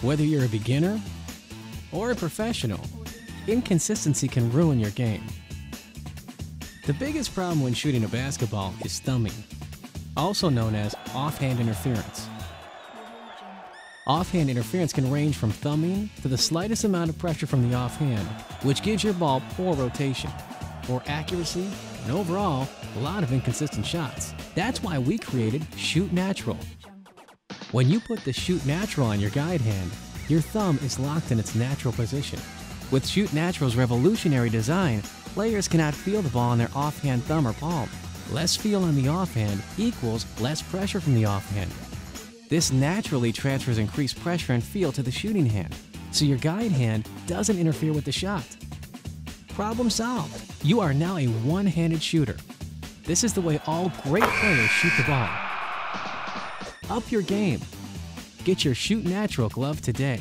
Whether you're a beginner or a professional, inconsistency can ruin your game. The biggest problem when shooting a basketball is thumbing, also known as offhand interference. Offhand interference can range from thumbing to the slightest amount of pressure from the offhand, which gives your ball poor rotation, poor accuracy, and overall, a lot of inconsistent shots. That's why we created Shoot Natural. When you put the Shoot Natural on your guide hand, your thumb is locked in its natural position. With Shoot Natural's revolutionary design, players cannot feel the ball on their offhand thumb or palm. Less feel on the offhand equals less pressure from the offhand. This naturally transfers increased pressure and feel to the shooting hand, so your guide hand doesn't interfere with the shot. Problem solved. You are now a one-handed shooter. This is the way all great players shoot the ball. Up your game. Get your Shoot Natural glove today.